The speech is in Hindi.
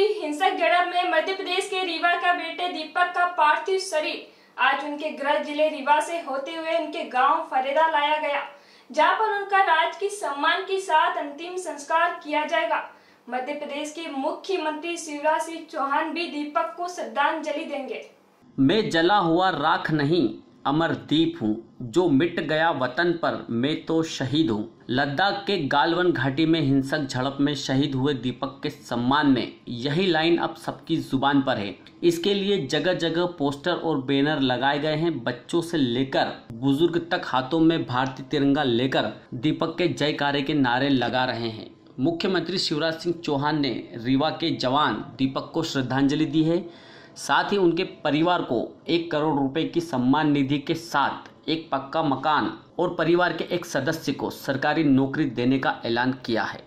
हुई हिंसक झड़प में मध्य प्रदेश के रीवा का बेटे दीपक का पार्थिव शरीर आज उनके गृह ज़िले रीवा से होते हुए उनके गाँव फरेदा लाया गया, जहाँ पर उनका राजकीय सम्मान के साथ अंतिम संस्कार किया जाएगा। मध्य प्रदेश के मुख्यमंत्री शिवराज सिंह चौहान भी दीपक को श्रद्धांजलि देंगे। मैं जला हुआ राख नहीं अमर दीप हूँ, जो मिट गया वतन पर, मैं तो शहीद हूँ। लद्दाख के गालवन घाटी में हिंसक झड़प में शहीद हुए दीपक के सम्मान में, यही लाइन अब सबकी ज़ुबान पर है। इसके लिए जगह जगह पोस्टर और बैनर लगाए गए हैं बच्चों से लेकर, बुज़ुर्ग तक हाथों में भारतीय तिरंगा लेकर, दीपक के जयकारे के नारे लगा रहे हैं। मुख्यमंत्री शिवराज सिंह चौहान ने रीवा के जवान दीपक को श्रद्धांजलि दी है। साथ ही उनके परिवार को एक करोड़ रुपए की सम्मान निधि के साथ एक पक्का मकान और परिवार के एक सदस्य को सरकारी नौकरी देने का ऐलान किया है।